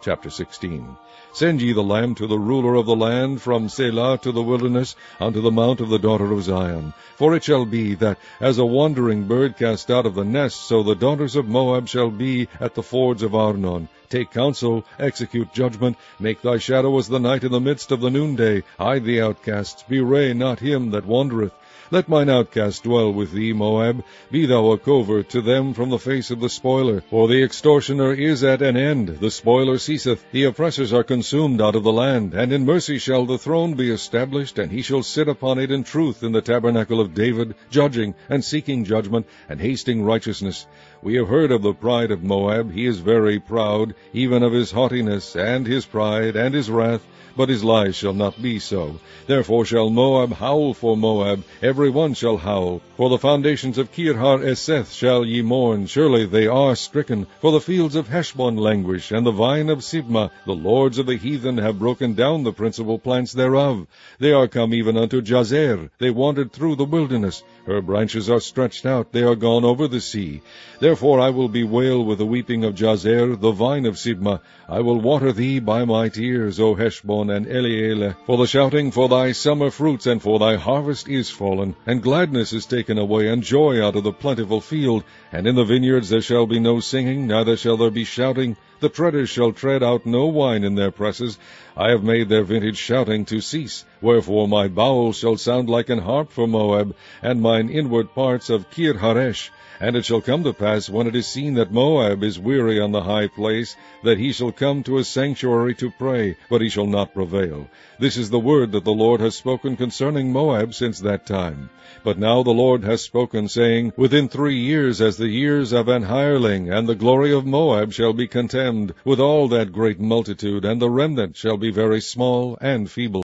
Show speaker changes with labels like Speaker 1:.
Speaker 1: Chapter 16. Send ye the lamb to the ruler of the land, from Sela to the wilderness, unto the mount of the daughter of Zion. For it shall be that, as a wandering bird cast out of the nest, so the daughters of Moab shall be at the fords of Arnon. Take counsel, execute judgment, make thy shadow as the night in the midst of the noonday. Hide the outcasts, bewray not him that wandereth. Let mine outcast dwell with thee, Moab. Be thou a covert to them from the face of the spoiler. For the extortioner is at an end, the spoiler ceaseth, the oppressors are consumed out of the land. And in mercy shall the throne be established, and he shall sit upon it in truth in the tabernacle of David, judging, and seeking judgment, and hasting righteousness. We have heard of the pride of Moab. He is very proud, even of his haughtiness, and his pride, and his wrath but his lies shall not be so. Therefore shall Moab howl for Moab, every one shall howl. For the foundations of Kirhareseth shall ye mourn, surely they are stricken. For the fields of Heshbon languish, and the vine of Sibmah, the lords of the heathen have broken down the principal plants thereof. They are come even unto Jazer, they wandered through the wilderness. Her branches are stretched out, they are gone over the sea. Therefore I will bewail with the weeping of Jazer, the vine of Sibmah. I will water thee by my tears, O Heshbon and Elealeh. For the shouting for thy summer fruits and for thy harvest is fallen, and gladness is taken away, and joy out of the plentiful field. And in the vineyards there shall be no singing, neither shall there be shouting. The treaders shall tread out no wine in their presses. I have made their vintage shouting to cease. Wherefore my bowels shall sound like an harp for Moab, and mine inward parts of Kirharesh. And it shall come to pass, when it is seen that Moab is weary on the high place, that he shall come to his sanctuary to pray, but he shall not prevail. This is the word that the Lord has spoken concerning Moab since that time. But now the Lord has spoken, saying, Within three years, as the years of an hireling, and the glory of Moab shall be contemned, with all that great multitude, and the remnant shall be very small and feeble.